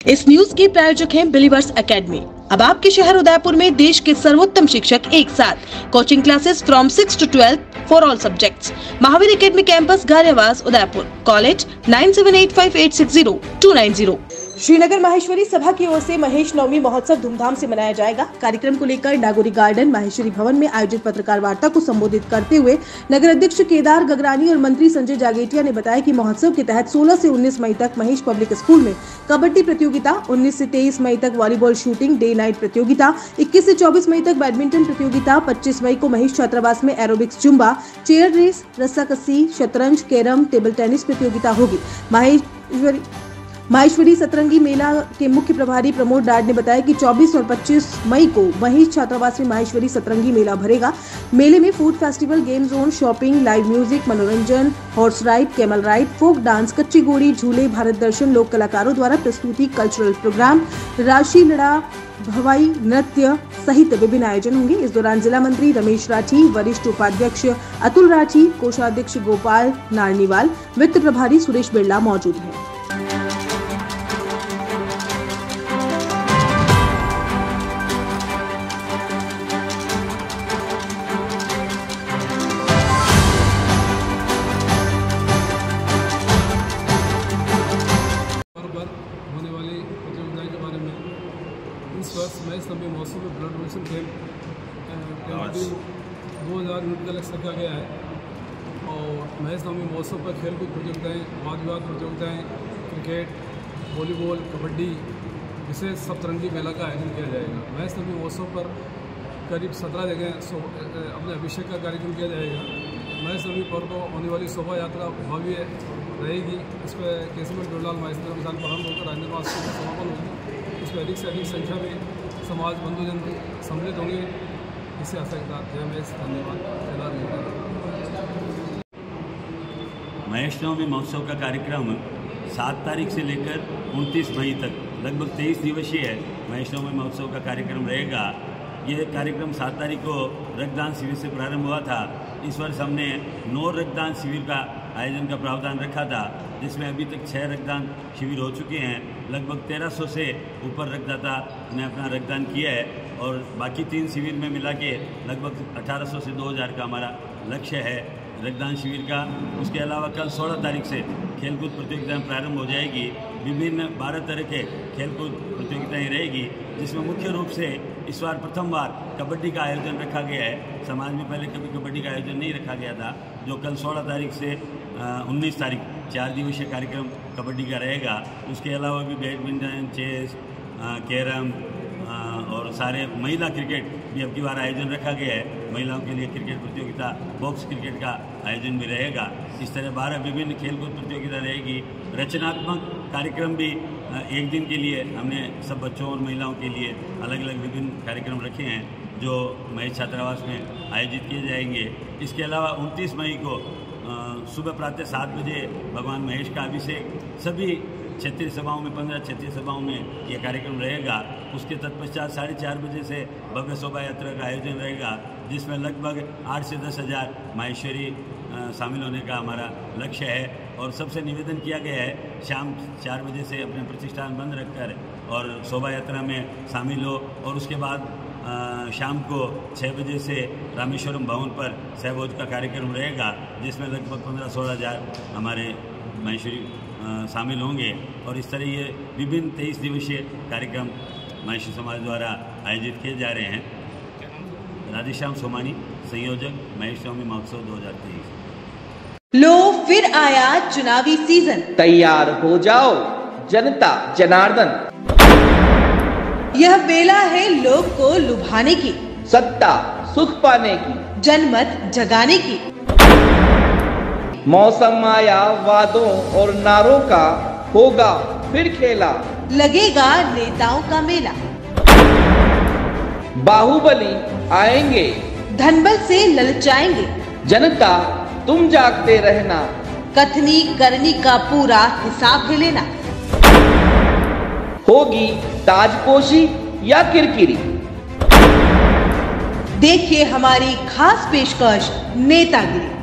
इस न्यूज़ के प्रायोजक हैं बिलीवर्स एकेडमी। अब आपके शहर उदयपुर में देश के सर्वोत्तम शिक्षक एक साथ। Coaching classes from six to twelfth for all subjects Mahavir academy campus Gariawas Udaipur. College nine seven eight five eight six zero two nine zero Srinagar Maheshwari सभा की ओर से महेश नवमी महोत्सव धूमधाम से मनाया जाएगा। कार्यक्रम को लेकर नागोरी गार्डन, माहेश्वरी भवन में आयोजित पत्रकार वार्ता को संबोधित करते हुए नगर अध्यक्ष केदार गगरानी और मंत्री संजय जागेटिया ने बताया कि महोत्सव के तहत 16 से 19 मई तक महेश पब्लिक स्कूल में कबड्डी प्रतियोगिता 19 से 23 मई तक वॉलीबॉल शूटिंग, डे नाइट प्रतियोगिता 21 से 24 मई तक बैडमिंटन प्रतियोगिता 25 मई को महेश छात्रावास में एरोबिक्स जुम्बा, चेयर रेस रस्साकसी शतरंज, कैरम, टेबल टेनिस प्रतियोगिता होगी। महेश्वरी माहेश्वरी सतरंगी मेला के मुख्य प्रभारी प्रमोद डाड ने बताया कि 24 और 25 मई को महेश छात्रावास में माहेश्वरी सतरंगी मेला भरेगा। मेले में food festival game zone shopping live music मनोरंजन horse ride camel ride folk dance Kachchhi Ghodi झूले, भारत दर्शन, लोक कलाकारों द्वारा प्रस्तुति कल्चरल प्रोग्राम राशि लड़ा, भवाई नृत्य सहित विभिन्न आयोजन होंगे। इस दौरान जिला मंत्री रमेश राठी, वरिष्ठ उपाध्यक्ष अतुल राठी, कोषाध्यक्ष गोपाल नारनीवाल, वित्त प्रभारी सुरेश बिरला मौजूद हैं। लंबे में ब्लड डोनेशन कैंप दो हज़ार यूनिट का लक्ष्य रखा गया है। और महेश लंबे महोत्सव पर खेलकूद प्रतियोगिताएँ वाद विवाद प्रतियोगिताएँ क्रिकेट वॉलीबॉल कबड्डी विशेष सप्तरंगी मेला का आयोजन किया जाएगा। महेश लंबे महोत्सव पर करीब सत्रह जगह अपने अभिषेक का कार्यक्रम किया जाएगा। मैच लंबी पर को होने वाली शोभा यात्रा भव्य रहेगी। इस पर केसरी गुरलाल माइस्टर विधान प्रारंभ होकर राजेंद्रवास का समापन होगी। इस पर अधिक से अधिक संख्या में समाज बंधुजन सम्मिलित होंगे, इसे आशा के साथ जय महेश, धन्यवाद। महेश नवमी महोत्सव का कार्यक्रम सात तारीख से लेकर उनतीस मई तक, लगभग तेईस दिवसीय महेश नवमी महोत्सव का कार्यक्रम रहेगा। ये कार्यक्रम सात तारीख को रक्तदान शिविर से प्रारंभ हुआ था। इस वर्ष हमने नौ रक्तदान शिविर का आयोजन का प्रावधान रखा था, जिसमें अभी तक छः रक्तदान शिविर हो चुके हैं। लगभग 1300 से ऊपर रक्तदाता ने अपना रक्तदान किया है और बाकी तीन शिविर में मिला के लगभग 1800 से 2000 का हमारा लक्ष्य है रक्तदान शिविर का। उसके अलावा कल 16 तारीख से खेलकूद प्रतियोगिताएँ प्रारंभ हो जाएगी। विभिन्न बारह तरह के खेलकूद प्रतियोगिताएँ रहेगी, जिसमें मुख्य रूप से इस बार प्रथम बार कबड्डी का आयोजन रखा गया है। समाज में पहले कभी कबड्डी का आयोजन नहीं रखा गया था, जो कल 16 तारीख से उन्नीस तारीख, चार दिवसीय कार्यक्रम कबड्डी का रहेगा। उसके अलावा भी बैडमिंटन, चेस कैरम सारे महिला क्रिकेट भी अब की बार आयोजन रखा गया है। महिलाओं के लिए क्रिकेट प्रतियोगिता, बॉक्स क्रिकेट का आयोजन भी रहेगा। इस तरह बारह विभिन्न खेलकूद प्रतियोगिता रहेगी। रचनात्मक कार्यक्रम भी एक दिन के लिए हमने सब बच्चों और महिलाओं के लिए अलग अलग विभिन्न कार्यक्रम रखे हैं, जो महेश छात्रावास में आयोजित किए जाएँगे। इसके अलावा उनतीस मई को सुबह प्रातः सात बजे भगवान महेश का अभिषेक। सभी क्षेत्रीय सभाओं में, पंद्रह क्षेत्रीय सभाओं में ये कार्यक्रम रहेगा। उसके तत्पश्चात साढ़े चार बजे से भव्य शोभा यात्रा का आयोजन रहेगा, जिसमें लगभग आठ से दस हज़ार माहेश्वरी शामिल होने का हमारा लक्ष्य है। और सबसे निवेदन किया गया है, शाम चार बजे से अपने प्रतिष्ठान बंद रखकर और शोभा यात्रा में शामिल हो। और उसके बाद शाम को छः बजे से रामेश्वरम भवन पर सहभोज का कार्यक्रम रहेगा जिसमें लगभग पंद्रह सोलह हज़ार हमारे महेश्वरी शामिल होंगे। और इस तरह ये विभिन्न तेईस दिवसीय कार्यक्रम महेश्वरी समाज द्वारा आयोजित किए जा रहे हैं। राधेश्याम सोमानी संयोजक महेश स्वामी महोत्सव दो हज़ार तेईस। लो फिर आया चुनावी सीज़न तैयार हो जाओ जनता जनार्दन। यह बेला है लोग को लुभाने की। सत्ता सुख पाने की। जनमत जगाने की। मौसम आया वादों और नारों का होगा फिर खेला। लगेगा नेताओं का मेला। बाहुबली आएँगे। धनबल से ललचाएँगे। जनता तुम जागते रहना। कथनी करनी का पूरा हिसाब है लेना। होगी ताजपोशी या किरकिरी। देखिए हमारी खास पेशकश नेतागिरी।